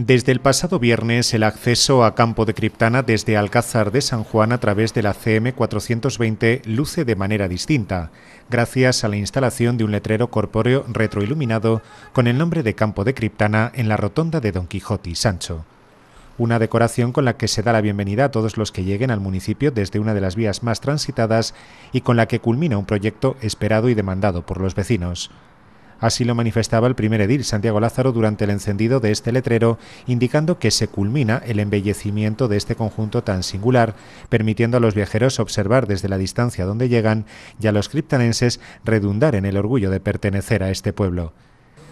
Desde el pasado viernes, el acceso a Campo de Criptana desde Alcázar de San Juan a través de la CM 420 luce de manera distinta, gracias a la instalación de un letrero corpóreo retroiluminado con el nombre de Campo de Criptana en la rotonda de Don Quijote y Sancho. Una decoración con la que se da la bienvenida a todos los que lleguen al municipio desde una de las vías más transitadas y con la que culmina un proyecto esperado y demandado por los vecinos. Así lo manifestaba el primer edil Santiago Lázaro durante el encendido de este letrero, indicando que se culmina el embellecimiento de este conjunto tan singular, permitiendo a los viajeros observar desde la distancia donde llegan y a los criptanenses redundar en el orgullo de pertenecer a este pueblo.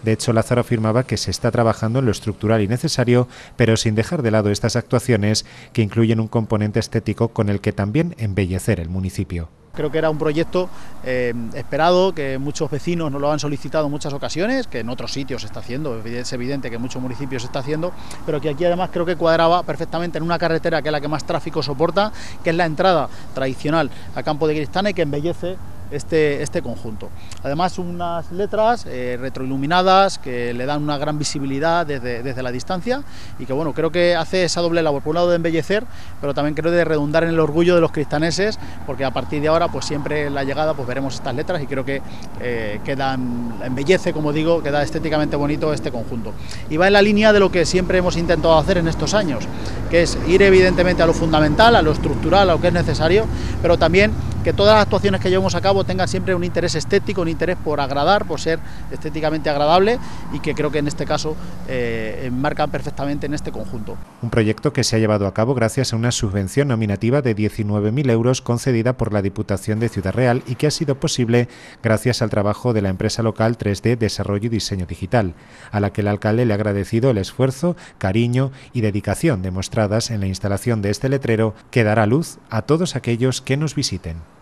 De hecho, Lázaro afirmaba que se está trabajando en lo estructural y necesario, pero sin dejar de lado estas actuaciones que incluyen un componente estético con el que también embellecer el municipio. Creo que era un proyecto eh, esperado, que muchos vecinos nos lo han solicitado en muchas ocasiones, que en otros sitios se está haciendo, es evidente que en muchos municipios se está haciendo, pero que aquí además creo que cuadraba perfectamente en una carretera que es la que más tráfico soporta, que es la entrada tradicional a Campo de Cristana y que embellece este, este conjunto. Además unas letras eh, retroiluminadas que le dan una gran visibilidad desde, desde, la distancia y que bueno, creo que hace esa doble labor, por un lado de embellecer, pero también creo de redundar en el orgullo de los cristaneses, porque a partir de ahora pues siempre en la llegada pues veremos estas letras y creo que eh, quedan, embellece, como digo, queda estéticamente bonito este conjunto. Y va en la línea de lo que siempre hemos intentado hacer en estos años, que es ir evidentemente a lo fundamental, a lo estructural, a lo que es necesario, pero también que todas las actuaciones que llevamos a cabo tengan siempre un interés estético, un interés por agradar, por ser estéticamente agradable y que creo que en este caso eh, enmarcan perfectamente en este conjunto. Un proyecto que se ha llevado a cabo gracias a una subvención nominativa de 19.000 euros concedida por la Diputación de Ciudad Real y que ha sido posible gracias al trabajo de la empresa local 3D Desarrollo y Diseño Digital, a la que el alcalde le ha agradecido el esfuerzo, cariño y dedicación demostradas en la instalación de este letrero que dará luz a todos aquellos que nos visiten.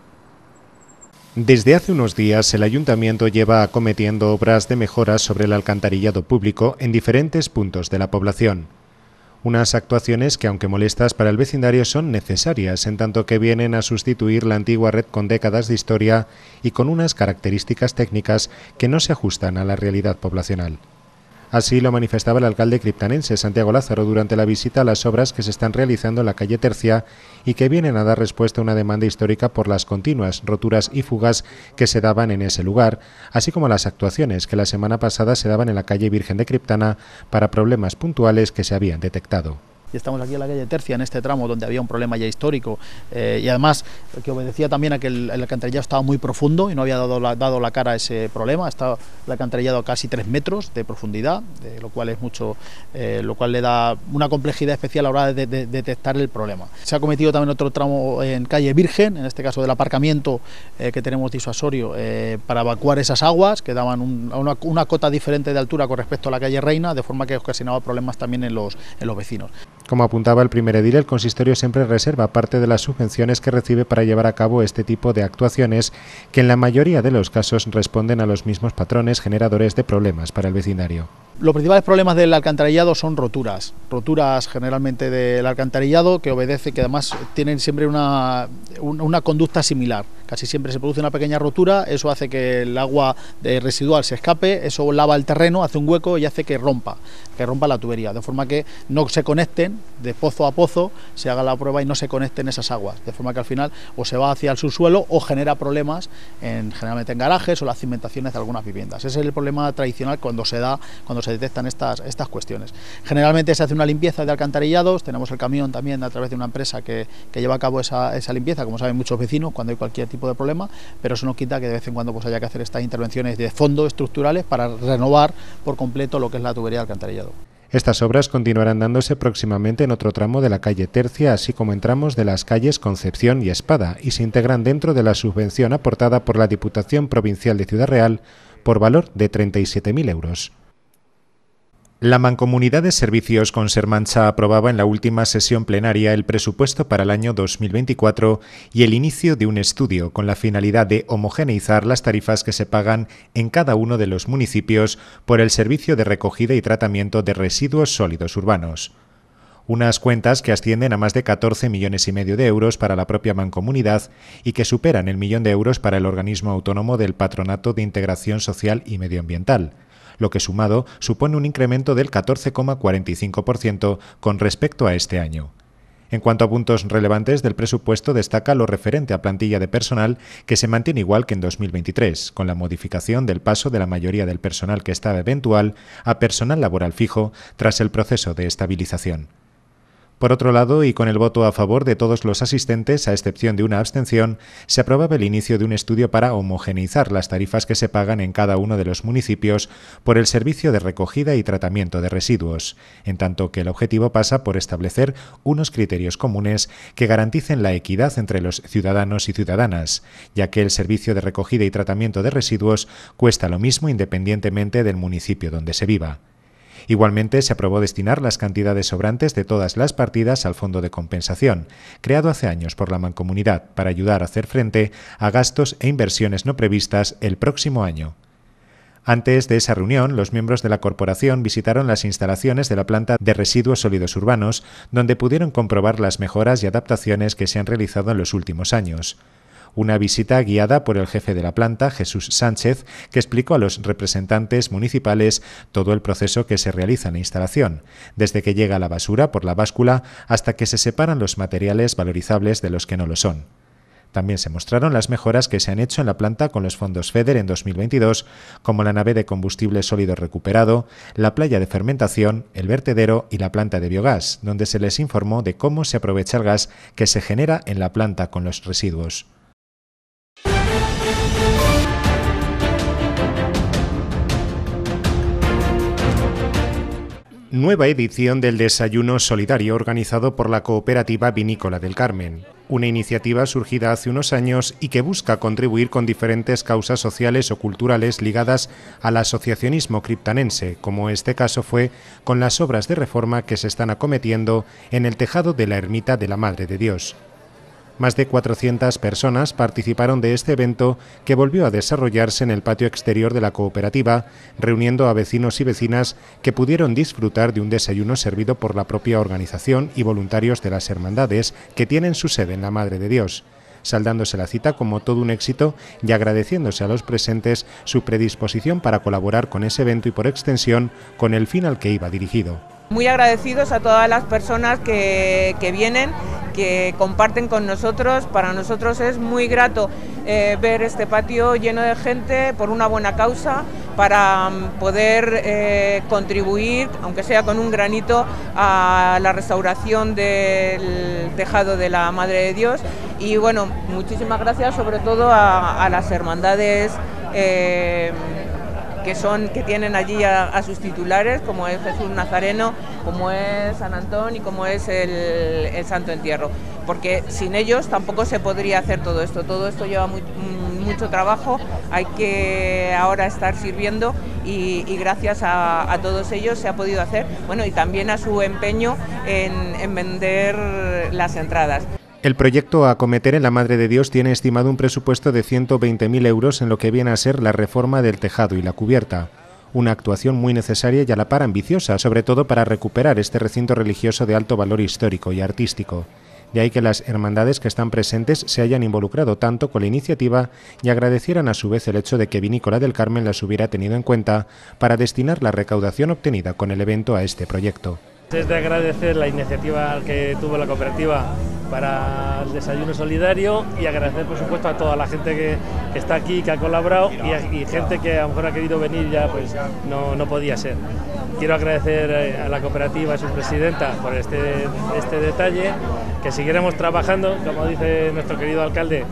Desde hace unos días el ayuntamiento lleva acometiendo obras de mejoras sobre el alcantarillado público en diferentes puntos de la población. Unas actuaciones que, aunque molestas para el vecindario, son necesarias, en tanto que vienen a sustituir la antigua red con décadas de historia y con unas características técnicas que no se ajustan a la realidad poblacional. Así lo manifestaba el alcalde criptanense Santiago Lázaro durante la visita a las obras que se están realizando en la calle Tercia y que vienen a dar respuesta a una demanda histórica por las continuas roturas y fugas que se daban en ese lugar, así como las actuaciones que la semana pasada se daban en la calle Virgen de Criptana para problemas puntuales que se habían detectado y estamos aquí en la calle Tercia, en este tramo donde había un problema ya histórico eh, y además que obedecía también a que el, alcantarillado estaba muy profundo y no había dado la, dado la cara a ese problema, estaba el alcantarillado a casi 3 metros de profundidad, lo cual es mucho, eh, lo cual le da una complejidad especial a la hora de, detectar el problema. Se ha cometido también otro tramo en calle Virgen, en este caso del aparcamiento eh, que tenemos disuasorio, para evacuar esas aguas que daban una, una, cota diferente de altura con respecto a la calle Reina, de forma que ocasionaba problemas también en los, en los vecinos. Como apuntaba el primer edil, el consistorio siempre reserva parte de las subvenciones que recibe para llevar a cabo este tipo de actuaciones, que en la mayoría de los casos responden a los mismos patrones generadores de problemas para el vecindario. Los principales problemas del alcantarillado son roturas, roturas generalmente del alcantarillado que obedece, que además tienen siempre una, una conducta similar. Casi siempre se produce una pequeña rotura, eso hace que el agua residual se escape, eso lava el terreno, hace un hueco y hace que rompa, que rompa la tubería, de forma que no se conecten de pozo a pozo, se haga la prueba y no se conecten esas aguas, de forma que al final o se va hacia el subsuelo o genera problemas en, generalmente en garajes o las cimentaciones de algunas viviendas. Ese es el problema tradicional cuando se da, cuando se detectan estas, estas cuestiones. Generalmente se hace una limpieza de alcantarillados, tenemos el camión también a través de una empresa que, lleva a cabo esa, esa, limpieza, como saben muchos vecinos, cuando hay cualquier tipo de problema, pero eso no quita que de vez en cuando pues, haya que hacer estas intervenciones de fondo estructurales para renovar por completo lo que es la tubería de alcantarillado. Estas obras continuarán dándose próximamente en otro tramo de la calle Tercia, así como en tramos de las calles Concepción y Espada, y se integran dentro de la subvención aportada por la Diputación Provincial de Ciudad Real por valor de 37.000 euros. La Mancomunidad de Servicios Consermancha aprobaba en la última sesión plenaria el presupuesto para el año 2024 y el inicio de un estudio con la finalidad de homogeneizar las tarifas que se pagan en cada uno de los municipios por el servicio de recogida y tratamiento de residuos sólidos urbanos. Unas cuentas que ascienden a más de 14 millones y medio de euros para la propia mancomunidad y que superan el millón de euros para el organismo autónomo del Patronato de Integración Social y Medioambiental lo que sumado supone un incremento del 14,45% con respecto a este año. En cuanto a puntos relevantes del presupuesto, destaca lo referente a plantilla de personal, que se mantiene igual que en 2023, con la modificación del paso de la mayoría del personal que estaba eventual a personal laboral fijo tras el proceso de estabilización. Por otro lado, y con el voto a favor de todos los asistentes, a excepción de una abstención, se aprobaba el inicio de un estudio para homogeneizar las tarifas que se pagan en cada uno de los municipios por el servicio de recogida y tratamiento de residuos, en tanto que el objetivo pasa por establecer unos criterios comunes que garanticen la equidad entre los ciudadanos y ciudadanas, ya que el servicio de recogida y tratamiento de residuos cuesta lo mismo independientemente del municipio donde se viva. Igualmente, se aprobó destinar las cantidades sobrantes de todas las partidas al Fondo de Compensación, creado hace años por la Mancomunidad para ayudar a hacer frente a gastos e inversiones no previstas el próximo año. Antes de esa reunión, los miembros de la corporación visitaron las instalaciones de la planta de residuos sólidos urbanos, donde pudieron comprobar las mejoras y adaptaciones que se han realizado en los últimos años una visita guiada por el jefe de la planta, Jesús Sánchez, que explicó a los representantes municipales todo el proceso que se realiza en la instalación, desde que llega la basura por la báscula hasta que se separan los materiales valorizables de los que no lo son. También se mostraron las mejoras que se han hecho en la planta con los fondos FEDER en 2022, como la nave de combustible sólido recuperado, la playa de fermentación, el vertedero y la planta de biogás, donde se les informó de cómo se aprovecha el gas que se genera en la planta con los residuos. Nueva edición del Desayuno Solidario organizado por la Cooperativa Vinícola del Carmen, una iniciativa surgida hace unos años y que busca contribuir con diferentes causas sociales o culturales ligadas al asociacionismo criptanense, como este caso fue con las obras de reforma que se están acometiendo en el tejado de la ermita de la Madre de Dios. Más de 400 personas participaron de este evento que volvió a desarrollarse en el patio exterior de la cooperativa, reuniendo a vecinos y vecinas que pudieron disfrutar de un desayuno servido por la propia organización y voluntarios de las hermandades que tienen su sede en la Madre de Dios saldándose la cita como todo un éxito y agradeciéndose a los presentes su predisposición para colaborar con ese evento y por extensión con el fin al que iba dirigido. Muy agradecidos a todas las personas que, vienen, que comparten con nosotros. Para nosotros es muy grato eh, ver este patio lleno de gente por una buena causa, para mm, poder eh, contribuir, aunque sea con un granito, a la restauración del tejado de la Madre de Dios. Y bueno, muchísimas gracias sobre todo a, las hermandades. Eh, que son que tienen allí a, sus titulares, como es Jesús Nazareno, como es San Antón y como es el, Santo Entierro, porque sin ellos tampoco se podría hacer todo esto. Todo esto lleva mucho trabajo, hay que ahora estar sirviendo y, gracias a, todos ellos se ha podido hacer, bueno, y también a su empeño en vender las entradas. El proyecto acometer en la Madre de Dios tiene estimado un presupuesto de 120.000 euros en lo que viene a ser la reforma del tejado y la cubierta. Una actuación muy necesaria y a la par ambiciosa, sobre todo para recuperar este recinto religioso de alto valor histórico y artístico. De ahí que las hermandades que están presentes se hayan involucrado tanto con la iniciativa y agradecieran a su vez el hecho de que Vinícola del Carmen las hubiera tenido en cuenta para destinar la recaudación obtenida con el evento a este proyecto. Es de agradecer la iniciativa que tuvo la cooperativa para el desayuno solidario y agradecer por supuesto a toda la gente que, está aquí, que ha colaborado y, gente que a lo mejor ha querido venir ya pues no, no podía ser. Quiero agradecer eh, a la cooperativa a su presidenta por este, este detalle, que siguiéramos trabajando, como dice nuestro querido alcalde,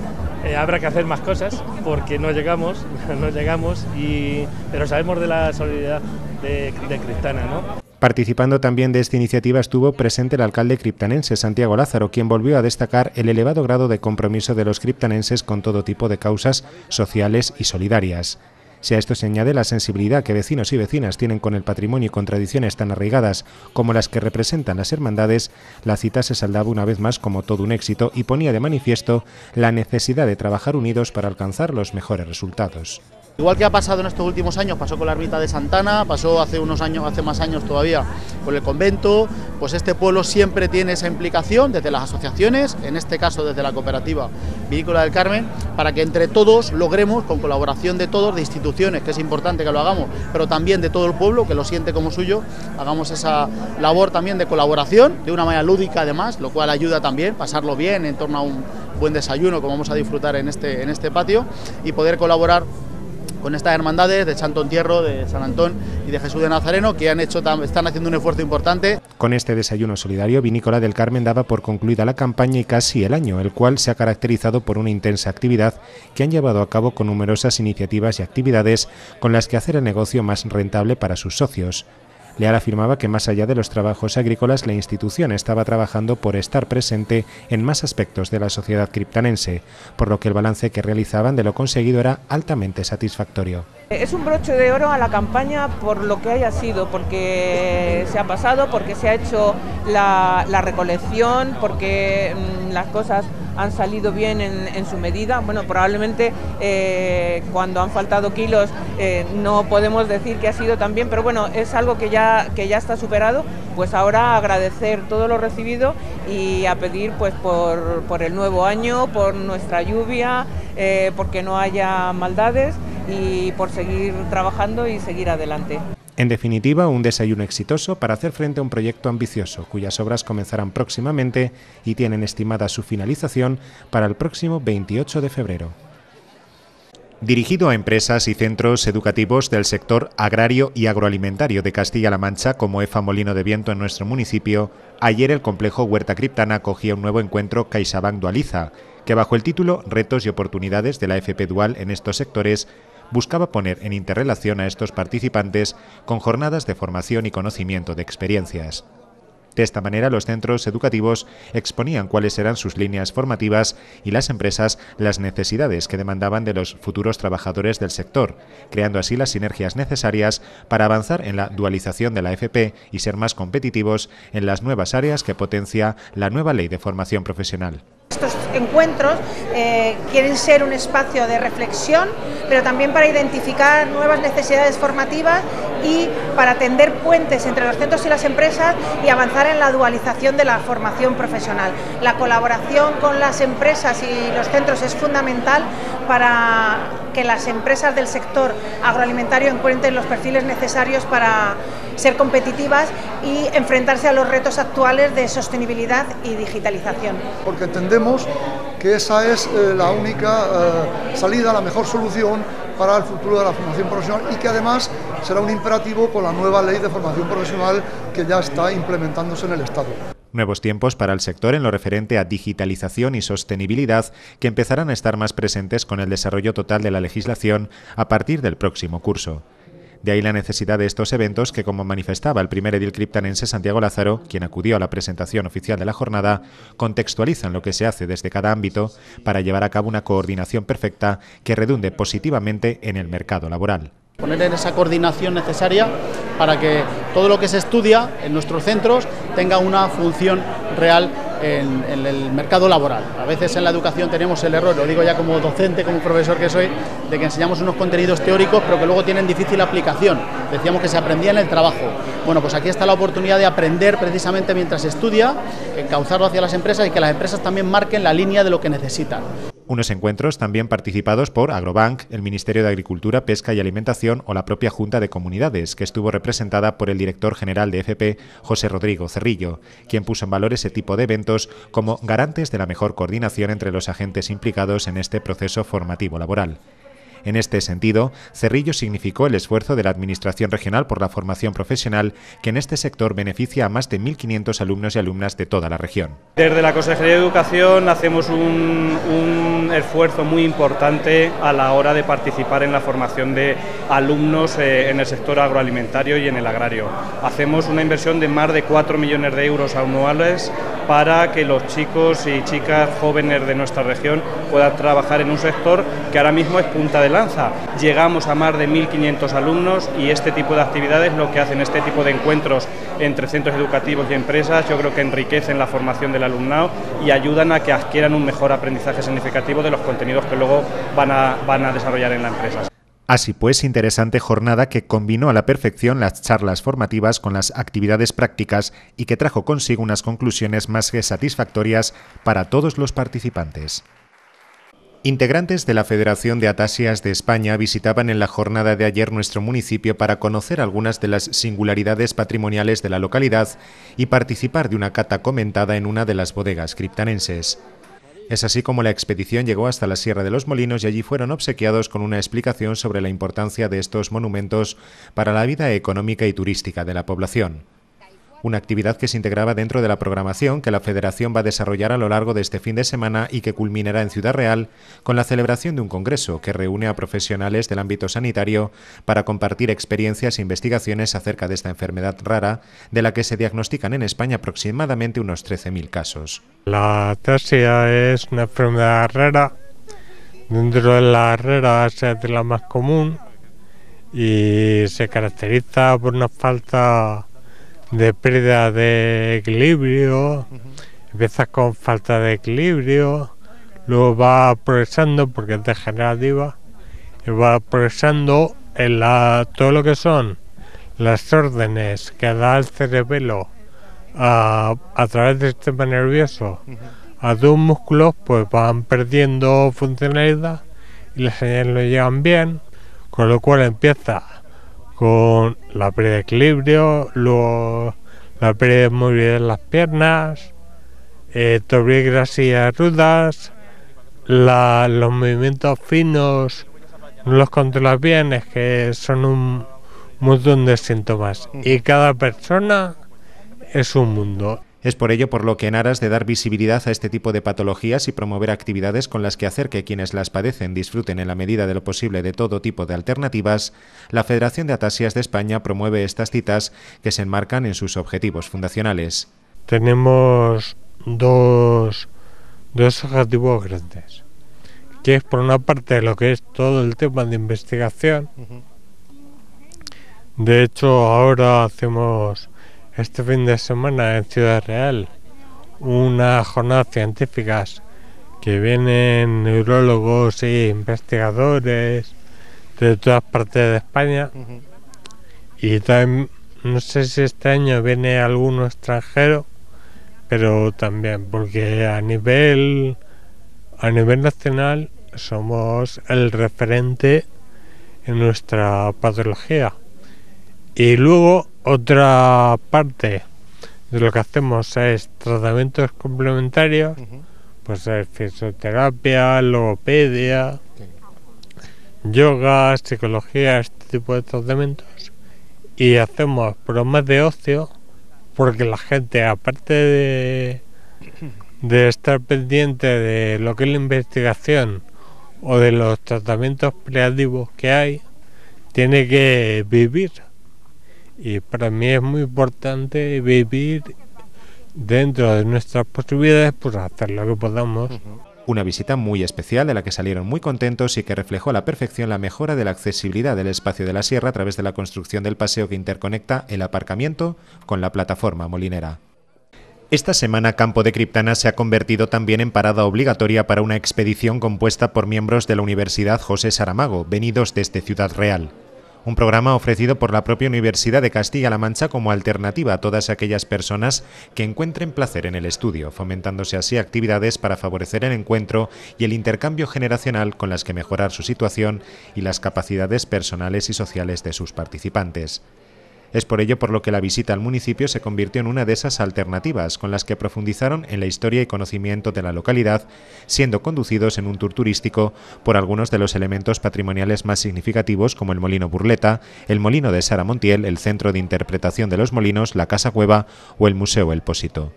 eh, habrá que hacer más cosas porque no llegamos, no llegamos, y, pero sabemos de la solidaridad de, de Cristana. ¿no? Participando también de esta iniciativa estuvo presente el alcalde criptanense Santiago Lázaro, quien volvió a destacar el elevado grado de compromiso de los criptanenses con todo tipo de causas sociales y solidarias. Si a esto se añade la sensibilidad que vecinos y vecinas tienen con el patrimonio y con tradiciones tan arraigadas como las que representan las hermandades, la cita se saldaba una vez más como todo un éxito y ponía de manifiesto la necesidad de trabajar unidos para alcanzar los mejores resultados. Igual que ha pasado en estos últimos años, pasó con la ermita de Santana, pasó hace unos años, hace más años todavía con el convento, pues este pueblo siempre tiene esa implicación desde las asociaciones, en este caso desde la cooperativa Vinícola del Carmen, para que entre todos logremos, con colaboración de todos, de instituciones, que es importante que lo hagamos, pero también de todo el pueblo, que lo siente como suyo, hagamos esa labor también de colaboración, de una manera lúdica además, lo cual ayuda también, pasarlo bien en torno a un buen desayuno como vamos a disfrutar en este, en este patio y poder colaborar con estas hermandades de Santo Entierro, de San Antón y de Jesús de Nazareno, que han hecho, están haciendo un esfuerzo importante. Con este desayuno solidario, Vinícola del Carmen daba por concluida la campaña y casi el año, el cual se ha caracterizado por una intensa actividad que han llevado a cabo con numerosas iniciativas y actividades con las que hacer el negocio más rentable para sus socios. Leal afirmaba que más allá de los trabajos agrícolas, la institución estaba trabajando por estar presente en más aspectos de la sociedad criptanense, por lo que el balance que realizaban de lo conseguido era altamente satisfactorio. Es un broche de oro a la campaña por lo que haya sido, porque se ha pasado, porque se ha hecho la, recolección, porque mm, las cosas han salido bien en, su medida. Bueno, probablemente eh, cuando han faltado kilos eh, no podemos decir que ha sido tan bien, pero bueno, es algo que ya, que ya está superado. Pues ahora agradecer todo lo recibido y a pedir pues por, el nuevo año, por nuestra lluvia, eh, porque no haya maldades y por seguir trabajando y seguir adelante. En definitiva, un desayuno exitoso para hacer frente a un proyecto ambicioso, cuyas obras comenzarán próximamente y tienen estimada su finalización para el próximo 28 de febrero. Dirigido a empresas y centros educativos del sector agrario y agroalimentario de Castilla-La Mancha, como EFA Molino de Viento en nuestro municipio, ayer el complejo Huerta Criptana acogía un nuevo encuentro CaixaBank Dualiza, que bajo el título Retos y oportunidades de la FP Dual en estos sectores buscaba poner en interrelación a estos participantes con jornadas de formación y conocimiento de experiencias. De esta manera, los centros educativos exponían cuáles eran sus líneas formativas y las empresas las necesidades que demandaban de los futuros trabajadores del sector, creando así las sinergias necesarias para avanzar en la dualización de la FP y ser más competitivos en las nuevas áreas que potencia la nueva ley de formación profesional. Estos encuentros eh, quieren ser un espacio de reflexión, pero también para identificar nuevas necesidades formativas y para tender puentes entre los centros y las empresas y avanzar en la dualización de la formación profesional. La colaboración con las empresas y los centros es fundamental para que las empresas del sector agroalimentario encuentren los perfiles necesarios para ser competitivas y enfrentarse a los retos actuales de sostenibilidad y digitalización. Entendemos que esa es eh, la única eh, salida, la mejor solución para el futuro de la formación profesional y que además será un imperativo con la nueva ley de formación profesional que ya está implementándose en el Estado. Nuevos tiempos para el sector en lo referente a digitalización y sostenibilidad que empezarán a estar más presentes con el desarrollo total de la legislación a partir del próximo curso. De ahí la necesidad de estos eventos que, como manifestaba el primer edil criptanense Santiago Lázaro, quien acudió a la presentación oficial de la jornada, contextualizan lo que se hace desde cada ámbito para llevar a cabo una coordinación perfecta que redunde positivamente en el mercado laboral. Poner en esa coordinación necesaria para que todo lo que se estudia en nuestros centros tenga una función real en, el mercado laboral. A veces en la educación tenemos el error, lo digo ya como docente, como profesor que soy, de que enseñamos unos contenidos teóricos pero que luego tienen difícil aplicación. Decíamos que se aprendía en el trabajo. Bueno, pues aquí está la oportunidad de aprender precisamente mientras estudia, encauzarlo hacia las empresas y que las empresas también marquen la línea de lo que necesitan. Unos encuentros también participados por Agrobank, el Ministerio de Agricultura, Pesca y Alimentación o la propia Junta de Comunidades, que estuvo representada por el director general de FP, José Rodrigo Cerrillo, quien puso en valor ese tipo de eventos como garantes de la mejor coordinación entre los agentes implicados en este proceso formativo laboral. En este sentido, Cerrillo significó el esfuerzo de la Administración Regional por la formación profesional, que en este sector beneficia a más de 1.500 alumnos y alumnas de toda la región. Desde la Consejería de Educación hacemos un, esfuerzo muy importante a la hora de participar en la formación de alumnos eh, en el sector agroalimentario y en el agrario. Hacemos una inversión de más de 4 millones de euros anuales para que los chicos y chicas jóvenes de nuestra región puedan trabajar en un sector que ahora mismo es punta de Llegamos a más de 1.500 alumnos y este tipo de actividades, lo que hacen este tipo de encuentros entre centros educativos y empresas, yo creo que enriquecen la formación del alumnado y ayudan a que adquieran un mejor aprendizaje significativo de los contenidos que luego van a, van a desarrollar en la empresa. Así pues, interesante jornada que combinó a la perfección las charlas formativas con las actividades prácticas y que trajo consigo unas conclusiones más que satisfactorias para todos los participantes. Integrantes de la Federación de Atasias de España visitaban en la jornada de ayer nuestro municipio para conocer algunas de las singularidades patrimoniales de la localidad y participar de una cata comentada en una de las bodegas criptanenses. Es así como la expedición llegó hasta la Sierra de los Molinos y allí fueron obsequiados con una explicación sobre la importancia de estos monumentos para la vida económica y turística de la población una actividad que se integraba dentro de la programación que la Federación va a desarrollar a lo largo de este fin de semana y que culminará en Ciudad Real con la celebración de un congreso que reúne a profesionales del ámbito sanitario para compartir experiencias e investigaciones acerca de esta enfermedad rara de la que se diagnostican en España aproximadamente unos 13.000 casos. La atasia es una enfermedad rara. Dentro de la rara es de la más común y se caracteriza por una falta de pérdida de equilibrio, empieza con falta de equilibrio, luego va progresando porque es degenerativa y va progresando en la, todo lo que son las órdenes que da el cerebelo a, a través del sistema nervioso a dos músculos pues van perdiendo funcionalidad y las señales no llegan bien, con lo cual empieza con la pérdida de equilibrio, luego la pérdida de movilidad en las piernas, eh, y rudas, los movimientos finos no los controlas bien, es que son un montón de síntomas y cada persona es un mundo. Es por ello por lo que en aras de dar visibilidad a este tipo de patologías y promover actividades con las que hacer que quienes las padecen disfruten en la medida de lo posible de todo tipo de alternativas, la Federación de Atasias de España promueve estas citas que se enmarcan en sus objetivos fundacionales. Tenemos dos, dos objetivos grandes, que es por una parte lo que es todo el tema de investigación. De hecho, ahora hacemos este fin de semana en Ciudad Real una jornada científicas que vienen neurólogos e investigadores de todas partes de España. Y también no sé si este año viene alguno extranjero pero también porque a nivel a nivel nacional somos el referente en nuestra patología. Y luego otra parte de lo que hacemos es tratamientos complementarios, pues es fisioterapia, logopedia, yoga, psicología, este tipo de tratamientos. Y hacemos programas de ocio porque la gente, aparte de, de estar pendiente de lo que es la investigación o de los tratamientos paliativos que hay, tiene que vivir y para mí es muy importante vivir dentro de nuestras posibilidades, pues hacer lo que podamos. Una visita muy especial de la que salieron muy contentos y que reflejó a la perfección la mejora de la accesibilidad del espacio de la sierra a través de la construcción del paseo que interconecta el aparcamiento con la plataforma molinera. Esta semana Campo de Criptana se ha convertido también en parada obligatoria para una expedición compuesta por miembros de la Universidad José Saramago, venidos desde Ciudad Real un programa ofrecido por la propia Universidad de Castilla-La Mancha como alternativa a todas aquellas personas que encuentren placer en el estudio, fomentándose así actividades para favorecer el encuentro y el intercambio generacional con las que mejorar su situación y las capacidades personales y sociales de sus participantes. Es por ello por lo que la visita al municipio se convirtió en una de esas alternativas con las que profundizaron en la historia y conocimiento de la localidad, siendo conducidos en un tour turístico por algunos de los elementos patrimoniales más significativos como el Molino Burleta, el Molino de Sara Montiel, el Centro de Interpretación de los Molinos, la Casa Cueva o el Museo El Pósito.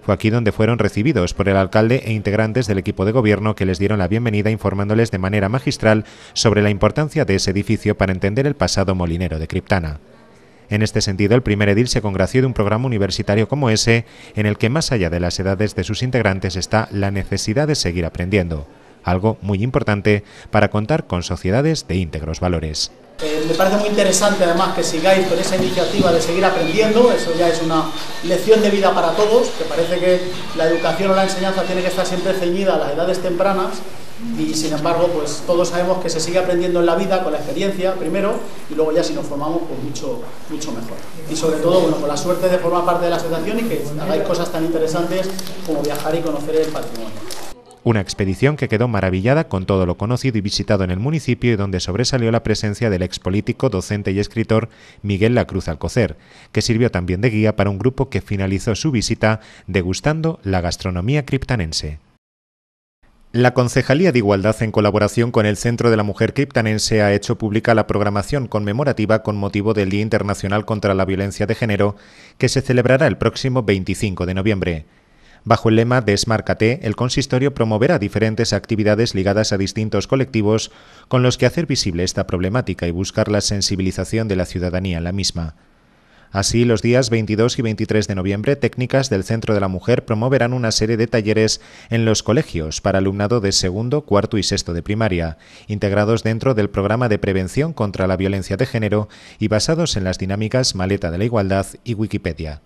Fue aquí donde fueron recibidos por el alcalde e integrantes del equipo de gobierno que les dieron la bienvenida informándoles de manera magistral sobre la importancia de ese edificio para entender el pasado molinero de Criptana. En este sentido, el primer edil se congració de un programa universitario como ese, en el que más allá de las edades de sus integrantes está la necesidad de seguir aprendiendo, algo muy importante para contar con sociedades de íntegros valores. Eh, me parece muy interesante además que sigáis con esa iniciativa de seguir aprendiendo, eso ya es una lección de vida para todos, que parece que la educación o la enseñanza tiene que estar siempre ceñida a las edades tempranas y sin embargo pues todos sabemos que se sigue aprendiendo en la vida con la experiencia primero y luego ya si nos formamos pues mucho, mucho mejor. Y sobre todo bueno, con la suerte de formar parte de la asociación y que hagáis cosas tan interesantes como viajar y conocer el patrimonio. Una expedición que quedó maravillada con todo lo conocido y visitado en el municipio y donde sobresalió la presencia del expolítico, docente y escritor Miguel Lacruz Alcocer, que sirvió también de guía para un grupo que finalizó su visita degustando la gastronomía criptanense. La Concejalía de Igualdad, en colaboración con el Centro de la Mujer Criptanense, ha hecho pública la programación conmemorativa con motivo del Día Internacional contra la Violencia de Género, que se celebrará el próximo 25 de noviembre. Bajo el lema Desmárcate, el consistorio promoverá diferentes actividades ligadas a distintos colectivos con los que hacer visible esta problemática y buscar la sensibilización de la ciudadanía en la misma. Así, los días 22 y 23 de noviembre, técnicas del Centro de la Mujer promoverán una serie de talleres en los colegios para alumnado de segundo, cuarto y sexto de primaria, integrados dentro del programa de prevención contra la violencia de género y basados en las dinámicas Maleta de la Igualdad y Wikipedia.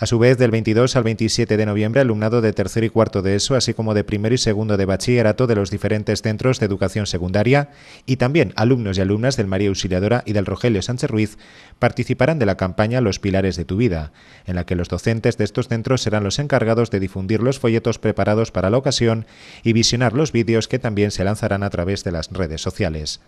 A su vez, del 22 al 27 de noviembre, alumnado de tercero y cuarto de ESO, así como de primero y segundo de bachillerato de los diferentes centros de educación secundaria, y también alumnos y alumnas del María Auxiliadora y del Rogelio Sánchez Ruiz, participarán de la campaña Los Pilares de tu Vida, en la que los docentes de estos centros serán los encargados de difundir los folletos preparados para la ocasión y visionar los vídeos que también se lanzarán a través de las redes sociales.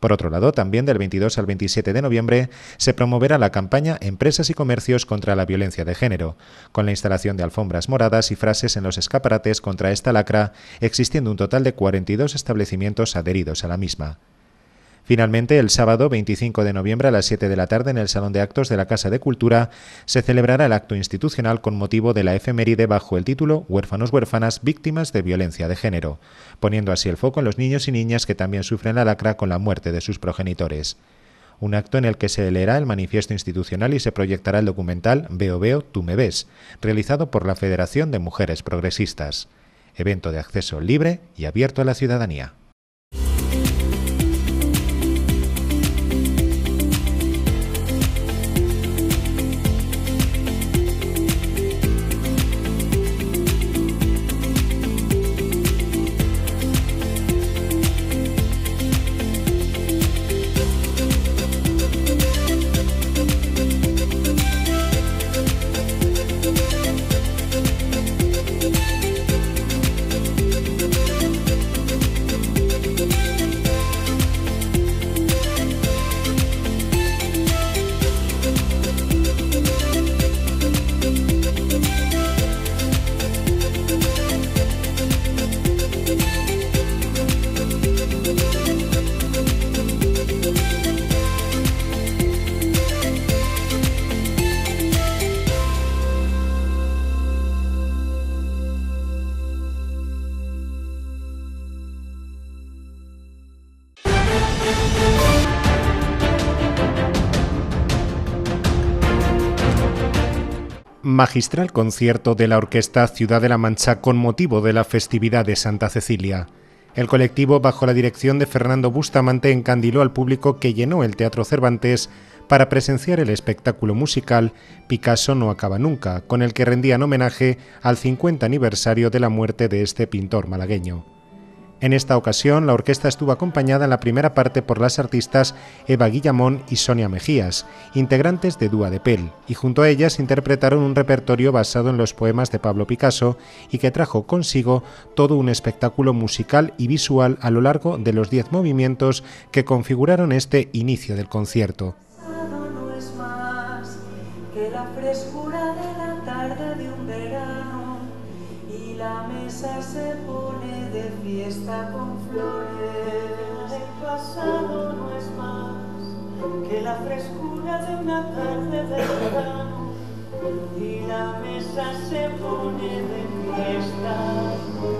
Por otro lado, también del 22 al 27 de noviembre se promoverá la campaña Empresas y Comercios contra la Violencia de Género, con la instalación de alfombras moradas y frases en los escaparates contra esta lacra, existiendo un total de 42 establecimientos adheridos a la misma. Finalmente, el sábado 25 de noviembre a las 7 de la tarde en el Salón de Actos de la Casa de Cultura se celebrará el acto institucional con motivo de la efeméride bajo el título Huérfanos huérfanas víctimas de violencia de género, poniendo así el foco en los niños y niñas que también sufren la lacra con la muerte de sus progenitores. Un acto en el que se leerá el manifiesto institucional y se proyectará el documental Veo Veo, tú me ves, realizado por la Federación de Mujeres Progresistas. Evento de acceso libre y abierto a la ciudadanía. Magistral concierto de la Orquesta Ciudad de la Mancha con motivo de la festividad de Santa Cecilia. El colectivo, bajo la dirección de Fernando Bustamante, encandiló al público que llenó el Teatro Cervantes para presenciar el espectáculo musical Picasso no acaba nunca, con el que rendían homenaje al 50 aniversario de la muerte de este pintor malagueño. En esta ocasión, la orquesta estuvo acompañada en la primera parte por las artistas Eva Guillamón y Sonia Mejías, integrantes de Dúa de Pel, y junto a ellas interpretaron un repertorio basado en los poemas de Pablo Picasso y que trajo consigo todo un espectáculo musical y visual a lo largo de los diez movimientos que configuraron este inicio del concierto. Con flores. El pasado no es más que la frescura de una tarde de verano y la mesa se pone de fiesta.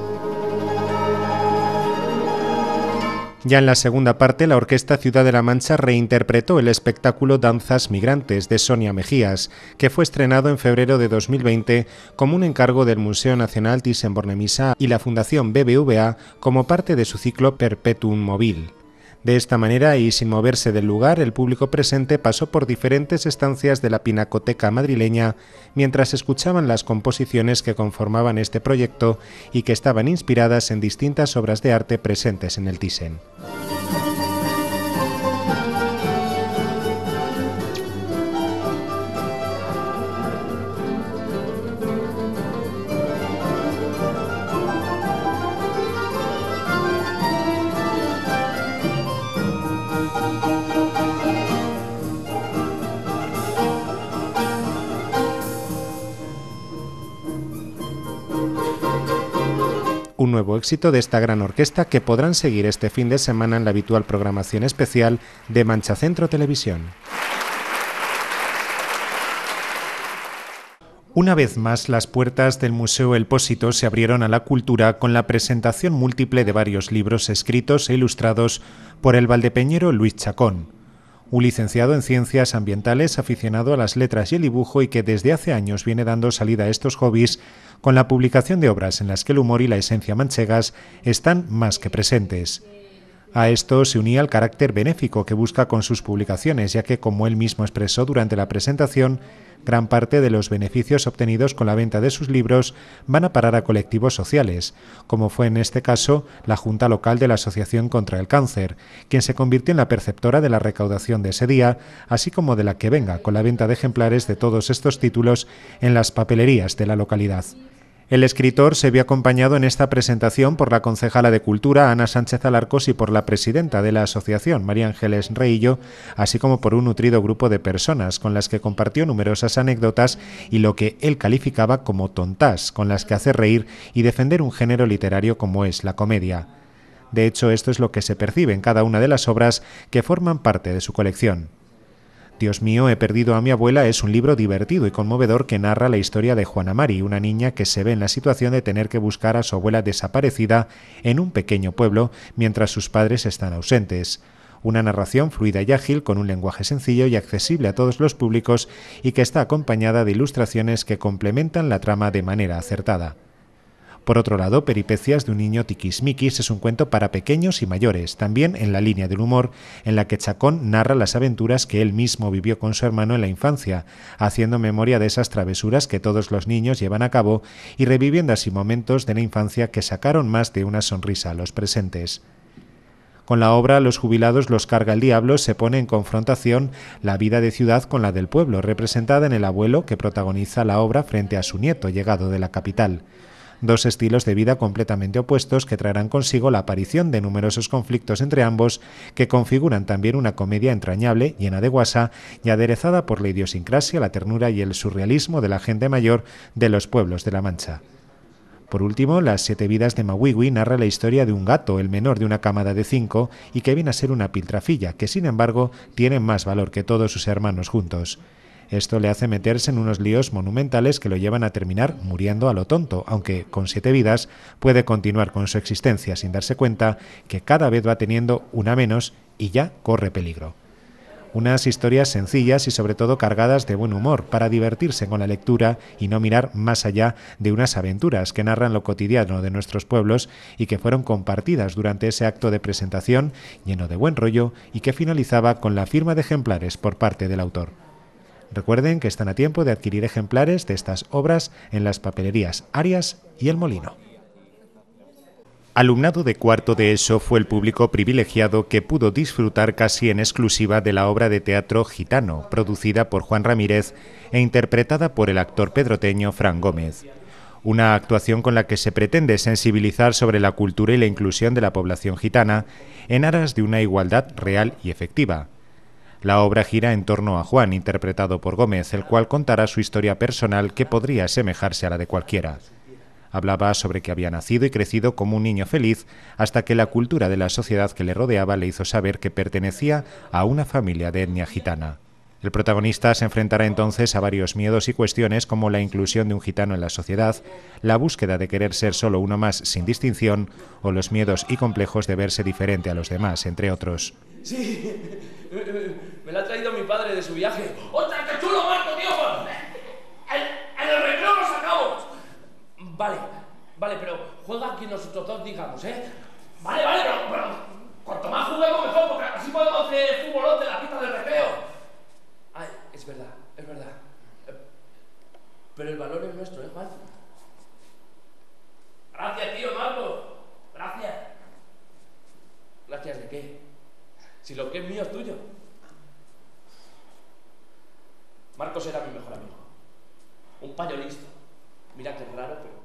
Ya en la segunda parte, la Orquesta Ciudad de la Mancha reinterpretó el espectáculo Danzas Migrantes de Sonia Mejías, que fue estrenado en febrero de 2020 como un encargo del Museo Nacional Thyssen-Bornemisza y la Fundación BBVA como parte de su ciclo Perpetuum Mobile. De esta manera y sin moverse del lugar, el público presente pasó por diferentes estancias de la Pinacoteca madrileña mientras escuchaban las composiciones que conformaban este proyecto y que estaban inspiradas en distintas obras de arte presentes en el Thyssen. Nuevo éxito de esta gran orquesta que podrán seguir este fin de semana en la habitual programación especial de Mancha Centro Televisión. Una vez más, las puertas del Museo El Pósito se abrieron a la cultura con la presentación múltiple de varios libros escritos e ilustrados por el valdepeñero Luis Chacón, un licenciado en ciencias ambientales aficionado a las letras y el dibujo y que desde hace años viene dando salida a estos hobbies con la publicación de obras en las que el humor y la esencia manchegas están más que presentes. A esto se unía el carácter benéfico que busca con sus publicaciones, ya que, como él mismo expresó durante la presentación, gran parte de los beneficios obtenidos con la venta de sus libros van a parar a colectivos sociales, como fue en este caso la Junta Local de la Asociación contra el Cáncer, quien se convirtió en la perceptora de la recaudación de ese día, así como de la que venga con la venta de ejemplares de todos estos títulos en las papelerías de la localidad. El escritor se vio acompañado en esta presentación por la concejala de Cultura, Ana Sánchez Alarcos, y por la presidenta de la asociación, María Ángeles Reillo, así como por un nutrido grupo de personas con las que compartió numerosas anécdotas y lo que él calificaba como tontas, con las que hace reír y defender un género literario como es la comedia. De hecho, esto es lo que se percibe en cada una de las obras que forman parte de su colección. Dios mío, he perdido a mi abuela es un libro divertido y conmovedor que narra la historia de Juana Mari, una niña que se ve en la situación de tener que buscar a su abuela desaparecida en un pequeño pueblo mientras sus padres están ausentes. Una narración fluida y ágil con un lenguaje sencillo y accesible a todos los públicos y que está acompañada de ilustraciones que complementan la trama de manera acertada. Por otro lado, Peripecias de un niño tiquismiquis es un cuento para pequeños y mayores, también en la línea del humor, en la que Chacón narra las aventuras que él mismo vivió con su hermano en la infancia, haciendo memoria de esas travesuras que todos los niños llevan a cabo y reviviendo así momentos de la infancia que sacaron más de una sonrisa a los presentes. Con la obra Los jubilados los carga el diablo se pone en confrontación la vida de ciudad con la del pueblo, representada en el abuelo que protagoniza la obra frente a su nieto llegado de la capital dos estilos de vida completamente opuestos que traerán consigo la aparición de numerosos conflictos entre ambos que configuran también una comedia entrañable, llena de guasa y aderezada por la idiosincrasia, la ternura y el surrealismo de la gente mayor de los pueblos de la Mancha. Por último, Las siete vidas de Mawiwi narra la historia de un gato, el menor de una camada de cinco, y que viene a ser una piltrafilla, que sin embargo tiene más valor que todos sus hermanos juntos. Esto le hace meterse en unos líos monumentales que lo llevan a terminar muriendo a lo tonto, aunque con siete vidas puede continuar con su existencia sin darse cuenta que cada vez va teniendo una menos y ya corre peligro. Unas historias sencillas y sobre todo cargadas de buen humor para divertirse con la lectura y no mirar más allá de unas aventuras que narran lo cotidiano de nuestros pueblos y que fueron compartidas durante ese acto de presentación lleno de buen rollo y que finalizaba con la firma de ejemplares por parte del autor. Recuerden que están a tiempo de adquirir ejemplares de estas obras en las papelerías Arias y El Molino. Alumnado de cuarto de ESO fue el público privilegiado que pudo disfrutar casi en exclusiva de la obra de teatro Gitano, producida por Juan Ramírez e interpretada por el actor pedroteño Fran Gómez. Una actuación con la que se pretende sensibilizar sobre la cultura y la inclusión de la población gitana en aras de una igualdad real y efectiva. La obra gira en torno a Juan, interpretado por Gómez, el cual contará su historia personal que podría asemejarse a la de cualquiera. Hablaba sobre que había nacido y crecido como un niño feliz hasta que la cultura de la sociedad que le rodeaba le hizo saber que pertenecía a una familia de etnia gitana. El protagonista se enfrentará entonces a varios miedos y cuestiones como la inclusión de un gitano en la sociedad, la búsqueda de querer ser solo uno más sin distinción o los miedos y complejos de verse diferente a los demás, entre otros. Sí, me la ha traído mi padre de su viaje. ¡Otra qué chulo, Marco, tío! En, el recreo lo sacamos. Vale, vale, pero juega quien nosotros dos digamos, ¿eh? Vale, vale, pero, cuanto más juguemos mejor, porque así podemos hacer fútbol en la pista del recreo. Ay, es verdad, es verdad. Pero el valor es nuestro, ¿eh, Marco? Gracias, tío, Marco. Gracias. ¿Gracias de qué? Si lo que es mío es tuyo. Marcos era mi mejor amigo. Un payo listo. Mira que raro, pero...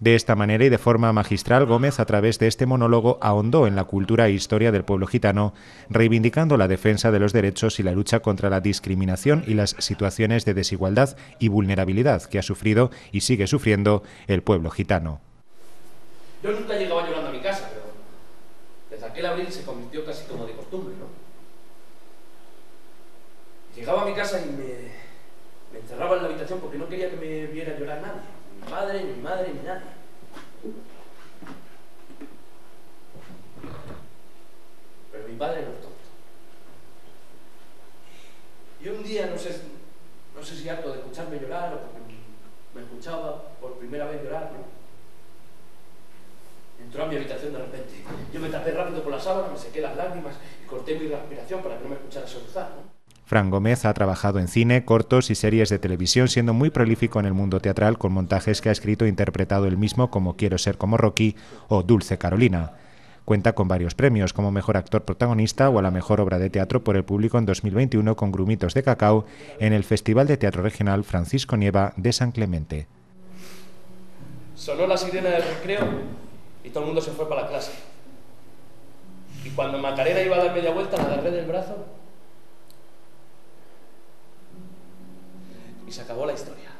De esta manera y de forma magistral, Gómez, a través de este monólogo, ahondó en la cultura e historia del pueblo gitano, reivindicando la defensa de los derechos y la lucha contra la discriminación y las situaciones de desigualdad y vulnerabilidad que ha sufrido y sigue sufriendo el pueblo gitano. Yo nunca llegaba llorando a mi aquel abril se convirtió casi como de costumbre, ¿no? Llegaba a mi casa y me, encerraba en la habitación porque no quería que me viera llorar nadie. Ni mi padre, ni mi madre, ni nadie. Pero mi padre no es tonto. Y un día, no sé, no sé si harto de escucharme llorar o porque me escuchaba por primera vez llorar, ¿no? Entró a mi habitación de repente. Yo me tapé rápido con la sábana, me sequé las lágrimas y corté mi respiración para que no me escuchara sollozar, ¿no? Fran Gómez ha trabajado en cine, cortos y series de televisión, siendo muy prolífico en el mundo teatral con montajes que ha escrito e interpretado él mismo como Quiero ser como Rocky o Dulce Carolina. Cuenta con varios premios como Mejor Actor Protagonista o a la Mejor Obra de Teatro por el público en 2021 con Grumitos de Cacao en el Festival de Teatro Regional Francisco Nieva de San Clemente. Sonó la sirena del recreo y todo el mundo se fue para la clase. Y cuando Macarena iba a dar media vuelta, la agarré del brazo y se acabó la historia.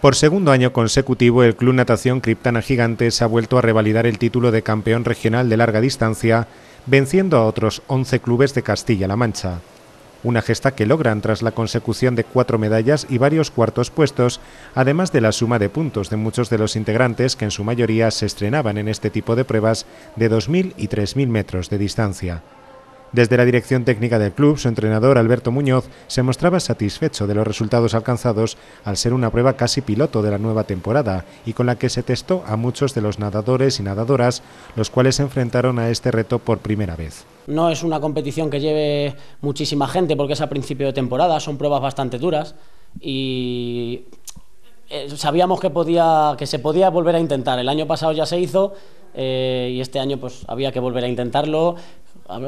Por segundo año consecutivo, el Club Natación Criptana Gigantes ha vuelto a revalidar el título de campeón regional de larga distancia, venciendo a otros 11 clubes de Castilla-La Mancha. Una gesta que logran tras la consecución de cuatro medallas y varios cuartos puestos, además de la suma de puntos de muchos de los integrantes que en su mayoría se estrenaban en este tipo de pruebas de 2.000 y 3.000 metros de distancia. Desde la dirección técnica del club, su entrenador Alberto Muñoz se mostraba satisfecho de los resultados alcanzados al ser una prueba casi piloto de la nueva temporada y con la que se testó a muchos de los nadadores y nadadoras, los cuales se enfrentaron a este reto por primera vez. No es una competición que lleve muchísima gente porque es a principio de temporada, son pruebas bastante duras y eh, sabíamos que, podía, que se podía volver a intentar. El año pasado ya se hizo eh, y este año pues había que volver a intentarlo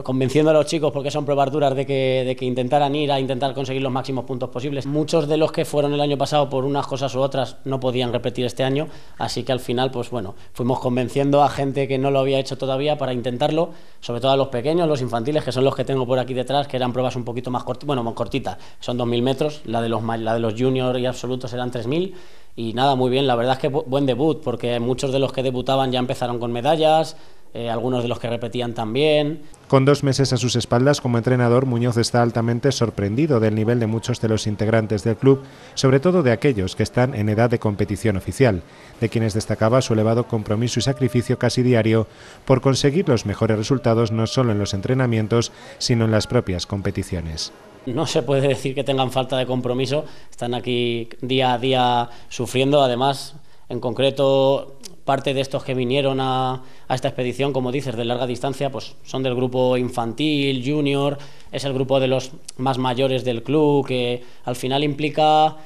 convenciendo a los chicos porque son pruebas duras de que, de que intentaran ir a intentar conseguir los máximos puntos posibles. Muchos de los que fueron el año pasado por unas cosas u otras no podían repetir este año, así que al final, pues bueno, fuimos convenciendo a gente que no lo había hecho todavía para intentarlo, sobre todo a los pequeños, los infantiles, que son los que tengo por aquí detrás, que eran pruebas un poquito más cortitas, bueno, más cortitas, son 2.000 metros, la de los, la de los juniors y absolutos eran 3.000 y nada, muy bien, la verdad es que buen debut, porque muchos de los que debutaban ya empezaron con medallas, eh, algunos de los que repetían también. Con dos meses a sus espaldas como entrenador, Muñoz está altamente sorprendido del nivel de muchos de los integrantes del club, sobre todo de aquellos que están en edad de competición oficial, de quienes destacaba su elevado compromiso y sacrificio casi diario por conseguir los mejores resultados no solo en los entrenamientos, sino en las propias competiciones. No se puede decir que tengan falta de compromiso, están aquí día a día sufriendo, además, en concreto parte de estos que vinieron a, esta expedición, como dices, de larga distancia, pues son del grupo infantil, junior, es el grupo de los más mayores del club, que al final implica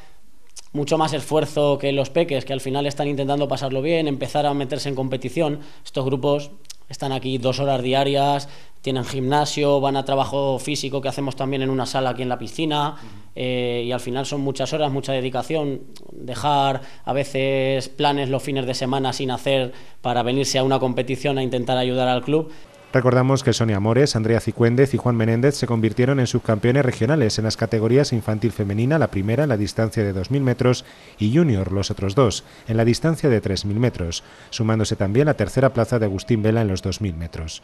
mucho más esfuerzo que los peques, que al final están intentando pasarlo bien, empezar a meterse en competición. Estos grupos están aquí dos horas diarias, tienen gimnasio, van a trabajo físico que hacemos también en una sala aquí en la piscina eh, y al final son muchas horas, mucha dedicación, dejar a veces planes los fines de semana sin hacer para venirse a una competición a intentar ayudar al club. Recordamos que Sonia Mores, Andrea Cicuéndez y Juan Menéndez se convirtieron en subcampeones regionales en las categorías infantil femenina, la primera en la distancia de 2.000 metros y junior, los otros dos, en la distancia de 3.000 metros, sumándose también la tercera plaza de Agustín Vela en los 2.000 metros.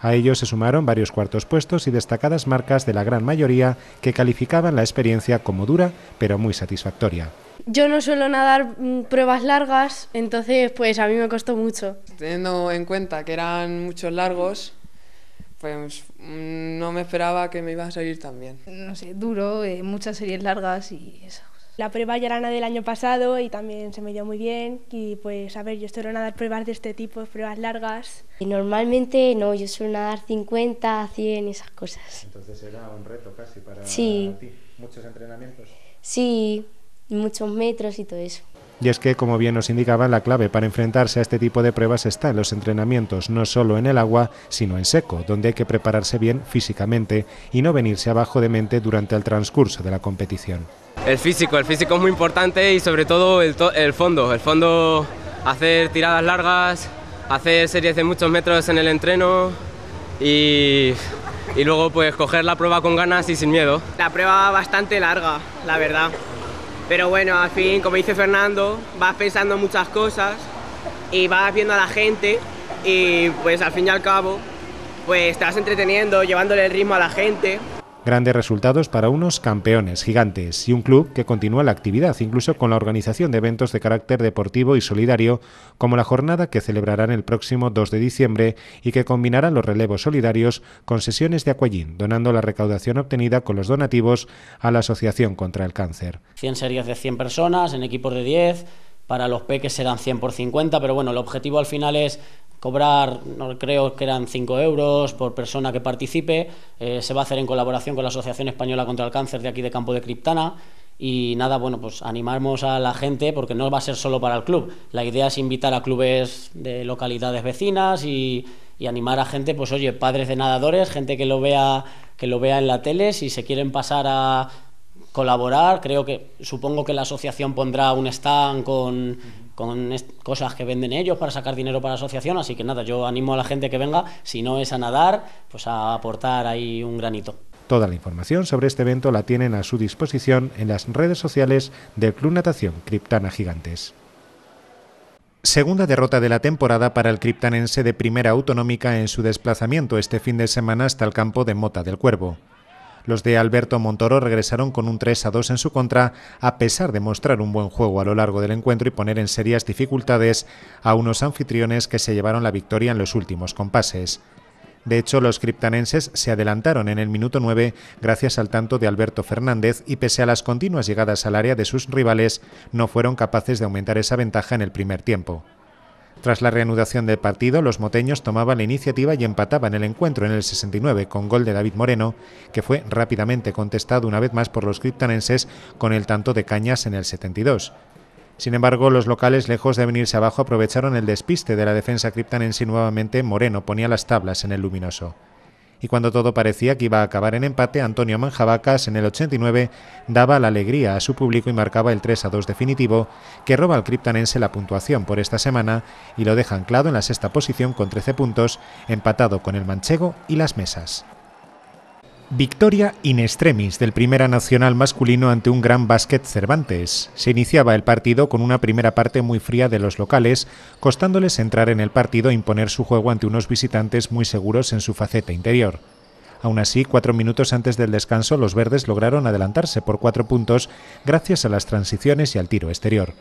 A ello se sumaron varios cuartos puestos y destacadas marcas de la gran mayoría que calificaban la experiencia como dura pero muy satisfactoria. Yo no suelo nadar mm, pruebas largas, entonces pues a mí me costó mucho. Teniendo en cuenta que eran muchos largos, pues mm, no me esperaba que me iba a salir tan bien. No sé, duro, eh, muchas series largas y eso. La prueba ya era la del año pasado y también se me dio muy bien. Y pues, a ver, yo suelo nadar pruebas de este tipo, pruebas largas. Y normalmente no, yo suelo nadar 50, 100 y esas cosas. Entonces era un reto casi para sí. ti. ¿Muchos entrenamientos? Sí, muchos metros y todo eso. Y es que, como bien nos indicaba, la clave para enfrentarse a este tipo de pruebas está en los entrenamientos, no solo en el agua, sino en seco, donde hay que prepararse bien físicamente y no venirse abajo de mente durante el transcurso de la competición. El físico, el físico es muy importante y sobre todo el, fondo, el fondo, hacer tiradas largas, hacer series de muchos metros en el entreno y y luego pues coger la prueba con ganas y sin miedo. La prueba bastante larga, la verdad. Pero bueno, al fin, como dice Fernando, vas pensando muchas cosas y vas viendo a la gente y pues al fin y al cabo pues estás entreteniendo, llevándole el ritmo a la gente. Grandes resultados para unos campeones gigantes y un club que continúa la actividad, incluso con la organización de eventos de carácter deportivo y solidario, como la jornada que celebrarán el próximo 2 de diciembre y que combinará los relevos solidarios con sesiones de aquallín, donando la recaudación obtenida con los donativos a la Asociación contra el Cáncer. 100 series de 100 personas en equipos de 10, para los peques serán 100 por 50, pero bueno, el objetivo al final es cobrar, no creo que eran 5 euros por persona que participe. Eh, se va a hacer en colaboración con la Asociación Española contra el Cáncer de aquí de Campo de Criptana. Y nada, bueno, pues animamos a la gente porque no va a ser solo para el club. La idea es invitar a clubes de localidades vecinas y, y animar a gente, pues oye, padres de nadadores, gente que lo vea, que lo vea en la tele, si se quieren pasar a colaborar, creo que supongo que la asociación pondrá un stand con, con cosas que venden ellos para sacar dinero para la asociación, así que nada, yo animo a la gente que venga, si no es a nadar, pues a aportar ahí un granito. Toda la información sobre este evento la tienen a su disposición en las redes sociales del Club Natación Criptana Gigantes. Segunda derrota de la temporada para el criptanense de primera autonómica en su desplazamiento este fin de semana hasta el campo de Mota del Cuervo. Los de Alberto Montoro regresaron con un 3 a 2 en su contra, a pesar de mostrar un buen juego a lo largo del encuentro y poner en serias dificultades a unos anfitriones que se llevaron la victoria en los últimos compases. De hecho, los criptanenses se adelantaron en el minuto 9 gracias al tanto de Alberto Fernández y pese a las continuas llegadas al área de sus rivales, no fueron capaces de aumentar esa ventaja en el primer tiempo. Tras la reanudación del partido, los moteños tomaban la iniciativa y empataban el encuentro en el 69 con gol de David Moreno, que fue rápidamente contestado una vez más por los criptanenses con el tanto de Cañas en el 72. Sin embargo, los locales, lejos de venirse abajo, aprovecharon el despiste de la defensa criptanense y nuevamente Moreno ponía las tablas en el luminoso y cuando todo parecía que iba a acabar en empate, Antonio Manjabacas en el 89 daba la alegría a su público y marcaba el 3 a 2 definitivo, que roba al criptanense la puntuación por esta semana y lo deja anclado en la sexta posición con 13 puntos, empatado con el Manchego y las Mesas. Victoria in extremis del Primera Nacional masculino ante un gran básquet Cervantes. Se iniciaba el partido con una primera parte muy fría de los locales, costándoles entrar en el partido e imponer su juego ante unos visitantes muy seguros en su faceta interior. Aún así, cuatro minutos antes del descanso, los verdes lograron adelantarse por cuatro puntos gracias a las transiciones y al tiro exterior.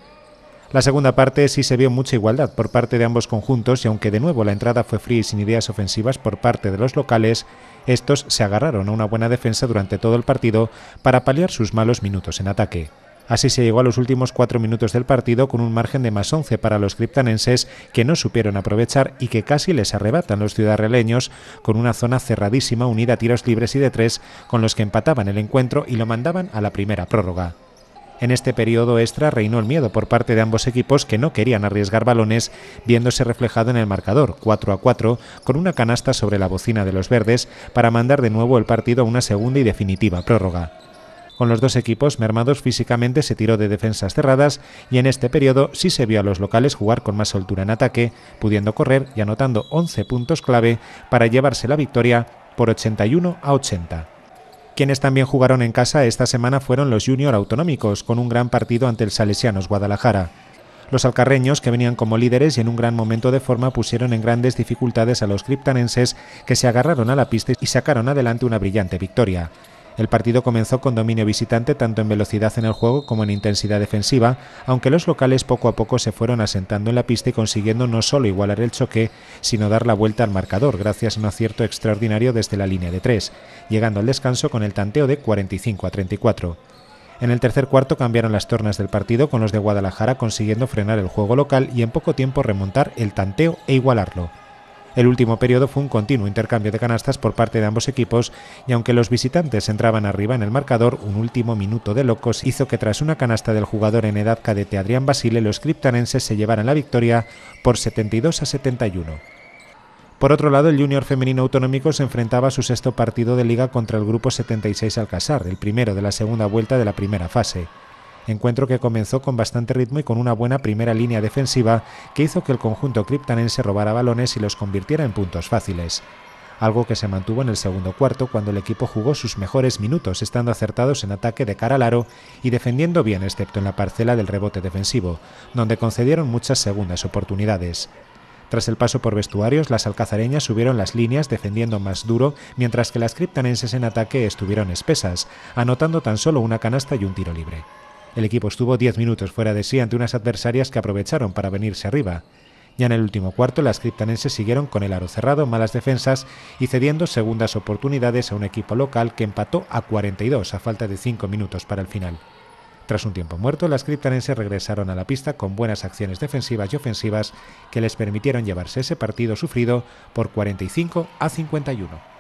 La segunda parte sí se vio mucha igualdad por parte de ambos conjuntos y aunque de nuevo la entrada fue fría y sin ideas ofensivas por parte de los locales, estos se agarraron a una buena defensa durante todo el partido para paliar sus malos minutos en ataque. Así se llegó a los últimos cuatro minutos del partido con un margen de más 11 para los criptanenses que no supieron aprovechar y que casi les arrebatan los ciudadraleños con una zona cerradísima unida a tiros libres y de tres con los que empataban el encuentro y lo mandaban a la primera prórroga. En este periodo extra reinó el miedo por parte de ambos equipos que no querían arriesgar balones, viéndose reflejado en el marcador 4 a 4 con una canasta sobre la bocina de los verdes para mandar de nuevo el partido a una segunda y definitiva prórroga. Con los dos equipos mermados físicamente se tiró de defensas cerradas y en este periodo sí se vio a los locales jugar con más soltura en ataque, pudiendo correr y anotando 11 puntos clave para llevarse la victoria por 81 a 80. Quienes también jugaron en casa esta semana fueron los Junior Autonómicos, con un gran partido ante el Salesianos Guadalajara. Los alcarreños, que venían como líderes y en un gran momento de forma, pusieron en grandes dificultades a los criptanenses, que se agarraron a la pista y sacaron adelante una brillante victoria. El partido comenzó con dominio visitante tanto en velocidad en el juego como en intensidad defensiva, aunque los locales poco a poco se fueron asentando en la pista y consiguiendo no solo igualar el choque, sino dar la vuelta al marcador gracias a un acierto extraordinario desde la línea de tres, llegando al descanso con el tanteo de 45 a 34. En el tercer cuarto cambiaron las tornas del partido con los de Guadalajara consiguiendo frenar el juego local y en poco tiempo remontar el tanteo e igualarlo. El último periodo fue un continuo intercambio de canastas por parte de ambos equipos y aunque los visitantes entraban arriba en el marcador, un último minuto de locos hizo que tras una canasta del jugador en edad cadete Adrián Basile, los criptanenses se llevaran la victoria por 72 a 71. Por otro lado, el Junior Femenino Autonómico se enfrentaba a su sexto partido de liga contra el Grupo 76 Alcázar, el primero de la segunda vuelta de la primera fase encuentro que comenzó con bastante ritmo y con una buena primera línea defensiva que hizo que el conjunto criptanense robara balones y los convirtiera en puntos fáciles. algo que se mantuvo en el segundo cuarto cuando el equipo jugó sus mejores minutos, estando acertados en ataque de cara al aro y defendiendo bien, excepto en la parcela del rebote defensivo, donde concedieron muchas segundas oportunidades. Tras el paso por vestuarios, las alcazareñas subieron las líneas defendiendo más duro, mientras que las criptanenses en ataque estuvieron espesas, anotando tan solo una canasta y un tiro libre. El equipo estuvo 10 minutos fuera de sí ante unas adversarias que aprovecharon para venirse arriba. Ya en el último cuarto, las criptanenses siguieron con el aro cerrado, malas defensas y cediendo segundas oportunidades a un equipo local que empató a 42 a falta de 5 minutos para el final. Tras un tiempo muerto, las criptanenses regresaron a la pista con buenas acciones defensivas y ofensivas que les permitieron llevarse ese partido sufrido por 45 a 51.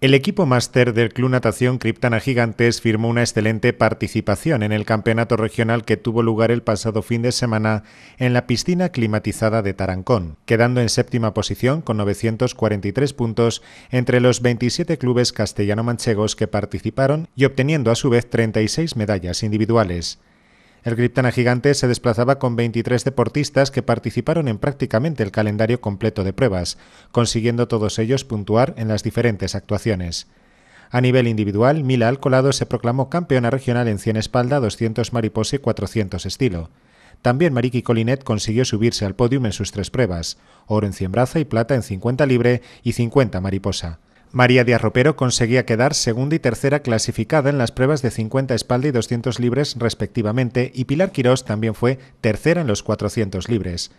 El equipo máster del Club Natación Criptana Gigantes firmó una excelente participación en el campeonato regional que tuvo lugar el pasado fin de semana en la piscina climatizada de Tarancón, quedando en séptima posición con 943 puntos entre los 27 clubes castellano-manchegos que participaron y obteniendo a su vez 36 medallas individuales. El Criptana Gigante se desplazaba con 23 deportistas que participaron en prácticamente el calendario completo de pruebas, consiguiendo todos ellos puntuar en las diferentes actuaciones. A nivel individual, Mila Alcolado se proclamó campeona regional en 100 espalda, 200 mariposa y 400 estilo. También Mariki Colinet consiguió subirse al podium en sus tres pruebas, oro en 100 braza y plata en 50 libre y 50 mariposa. María Díaz Ropero conseguía quedar segunda y tercera clasificada en las pruebas de 50 espalda y 200 libres respectivamente y Pilar Quirós también fue tercera en los 400 libres.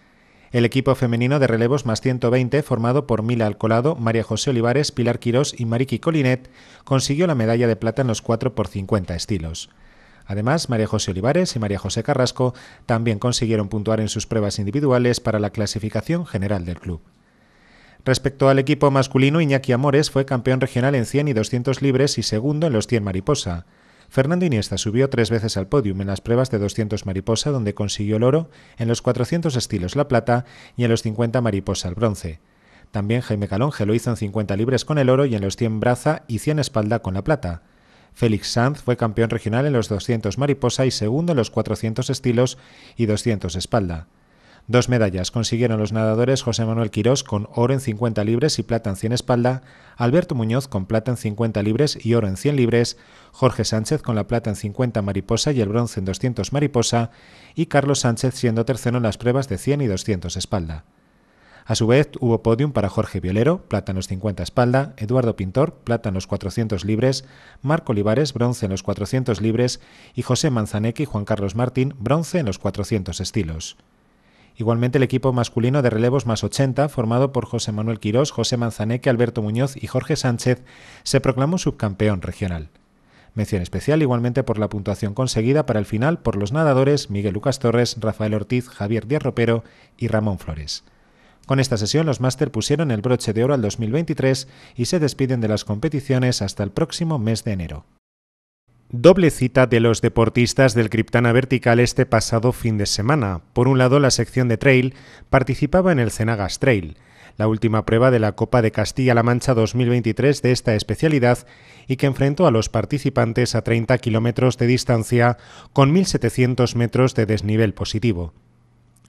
El equipo femenino de relevos más 120, formado por Mila Alcolado, María José Olivares, Pilar Quirós y Mariki Colinet, consiguió la medalla de plata en los 4 por 50 estilos. Además, María José Olivares y María José Carrasco también consiguieron puntuar en sus pruebas individuales para la clasificación general del club. Respecto al equipo masculino, Iñaki Amores fue campeón regional en 100 y 200 libres y segundo en los 100 mariposa. Fernando Iniesta subió tres veces al podium en las pruebas de 200 mariposa, donde consiguió el oro, en los 400 estilos la plata y en los 50 mariposa el bronce. También Jaime Calonge lo hizo en 50 libres con el oro y en los 100 braza y 100 espalda con la plata. Félix Sanz fue campeón regional en los 200 mariposa y segundo en los 400 estilos y 200 espalda. Dos medallas consiguieron los nadadores José Manuel Quirós con oro en 50 libres y plata en 100 espalda, Alberto Muñoz con plata en 50 libres y oro en 100 libres, Jorge Sánchez con la plata en 50 mariposa y el bronce en 200 mariposa, y Carlos Sánchez siendo tercero en las pruebas de 100 y 200 espalda. A su vez, hubo podium para Jorge Violero, plata en los 50 espalda, Eduardo Pintor, plata en los 400 libres, Marco Olivares, bronce en los 400 libres, y José Manzaneque y Juan Carlos Martín, bronce en los 400 estilos. Igualmente el equipo masculino de relevos más 80, formado por José Manuel Quirós, José Manzaneque, Alberto Muñoz y Jorge Sánchez, se proclamó subcampeón regional. Mención especial igualmente por la puntuación conseguida para el final por los nadadores Miguel Lucas Torres, Rafael Ortiz, Javier Díaz Ropero y Ramón Flores. Con esta sesión los máster pusieron el broche de oro al 2023 y se despiden de las competiciones hasta el próximo mes de enero. Doble cita de los deportistas del Criptana Vertical este pasado fin de semana. Por un lado, la sección de trail participaba en el Cenagas Trail, la última prueba de la Copa de Castilla-La Mancha 2023 de esta especialidad y que enfrentó a los participantes a 30 kilómetros de distancia con 1.700 metros de desnivel positivo.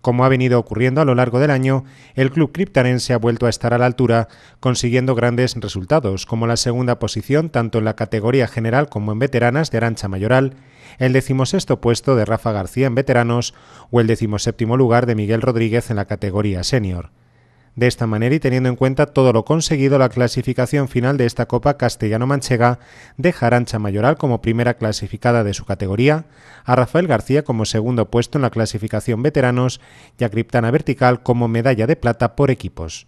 Como ha venido ocurriendo a lo largo del año, el club criptarense ha vuelto a estar a la altura, consiguiendo grandes resultados, como la segunda posición tanto en la categoría general como en veteranas de Arancha Mayoral, el decimosexto puesto de Rafa García en veteranos o el decimoséptimo lugar de Miguel Rodríguez en la categoría senior. De esta manera y teniendo en cuenta todo lo conseguido, la clasificación final de esta Copa Castellano-Manchega deja a Arancha Mayoral como primera clasificada de su categoría, a Rafael García como segundo puesto en la clasificación veteranos y a Criptana Vertical como medalla de plata por equipos.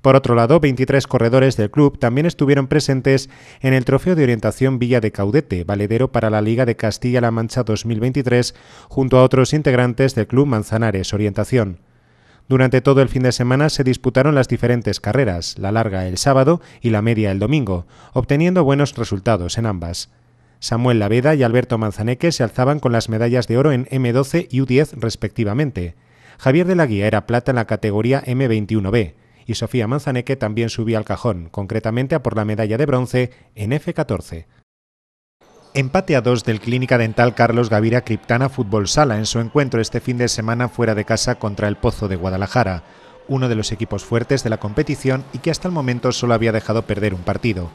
Por otro lado, 23 corredores del club también estuvieron presentes en el Trofeo de Orientación Villa de Caudete, valedero para la Liga de Castilla-La Mancha 2023, junto a otros integrantes del Club Manzanares Orientación. Durante todo el fin de semana se disputaron las diferentes carreras, la larga el sábado y la media el domingo, obteniendo buenos resultados en ambas. Samuel Laveda y Alberto Manzaneque se alzaban con las medallas de oro en M12 y U10 respectivamente. Javier de la Guía era plata en la categoría M21B y Sofía Manzaneque también subía al cajón, concretamente a por la medalla de bronce en F14. Empate a dos del Clínica Dental Carlos Gavira Criptana Fútbol Sala en su encuentro este fin de semana fuera de casa contra el Pozo de Guadalajara. uno de los equipos fuertes de la competición y que hasta el momento solo había dejado perder un partido.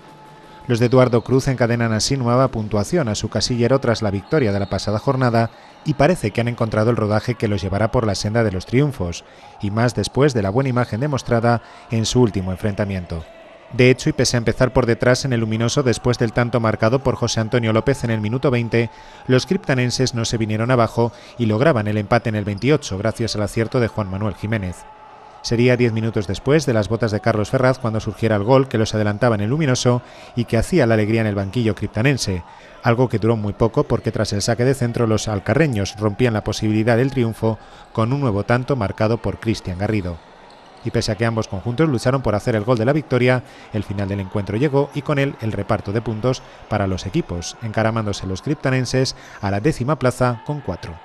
Los de Eduardo Cruz encadenan así nueva puntuación a su casillero tras la victoria de la pasada jornada y parece que han encontrado el rodaje que los llevará por la senda de los triunfos, y más después de la buena imagen demostrada en su último enfrentamiento. De hecho, y pese a empezar por detrás en el luminoso después del tanto marcado por José Antonio López en el minuto 20, los criptanenses no se vinieron abajo y lograban el empate en el 28 gracias al acierto de Juan Manuel Jiménez. Sería diez minutos después de las botas de Carlos Ferraz cuando surgiera el gol que los adelantaba en el luminoso y que hacía la alegría en el banquillo criptanense, algo que duró muy poco porque tras el saque de centro los alcarreños rompían la posibilidad del triunfo con un nuevo tanto marcado por Cristian Garrido y pese a que ambos conjuntos lucharon por hacer el gol de la victoria, el final del encuentro llegó y con él el reparto de puntos para los equipos, encaramándose los criptanenses a la décima plaza con cuatro.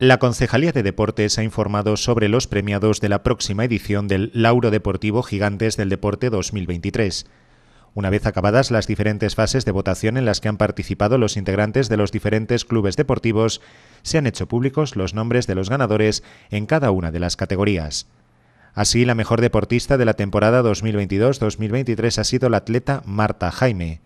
La Concejalía de Deportes ha informado sobre los premiados de la próxima edición del Lauro Deportivo Gigantes del Deporte 2023. Una vez acabadas las diferentes fases de votación en las que han participado los integrantes de los diferentes clubes deportivos, se han hecho públicos los nombres de los ganadores en cada una de las categorías. Así, la mejor deportista de la temporada 2022-2023 ha sido la atleta Marta Jaime.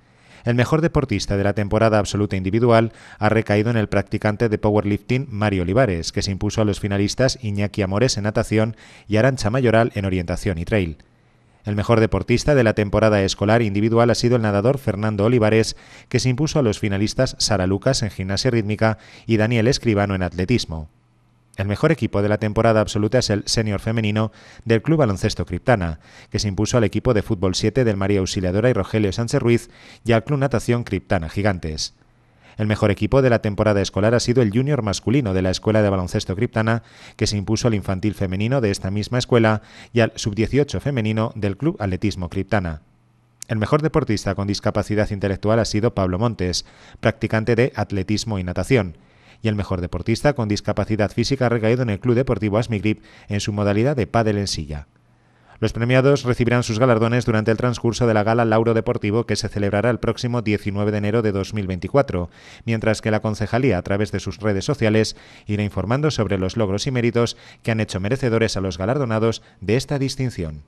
El mejor deportista de la temporada absoluta individual ha recaído en el practicante de powerlifting Mario Olivares, que se impuso a los finalistas Iñaki Amores en natación y Arancha Mayoral en orientación y trail. El mejor deportista de la temporada escolar individual ha sido el nadador Fernando Olivares, que se impuso a los finalistas Sara Lucas en gimnasia rítmica y Daniel Escribano en atletismo. El mejor equipo de la temporada absoluta es el senior femenino del Club Baloncesto Criptana, que se impuso al equipo de fútbol 7 del María Auxiliadora y Rogelio Sánchez Ruiz y al Club Natación Criptana Gigantes. El mejor equipo de la temporada escolar ha sido el junior masculino de la Escuela de Baloncesto Criptana, que se impuso al infantil femenino de esta misma escuela y al sub-18 femenino del Club Atletismo Criptana. El mejor deportista con discapacidad intelectual ha sido Pablo Montes, practicante de atletismo y natación, y el mejor deportista con discapacidad física ha recaído en el Club Deportivo Asmigrip en su modalidad de pádel en silla. Los premiados recibirán sus galardones durante el transcurso de la gala Lauro Deportivo que se celebrará el próximo 19 de enero de 2024, mientras que la concejalía, a través de sus redes sociales, irá informando sobre los logros y méritos que han hecho merecedores a los galardonados de esta distinción.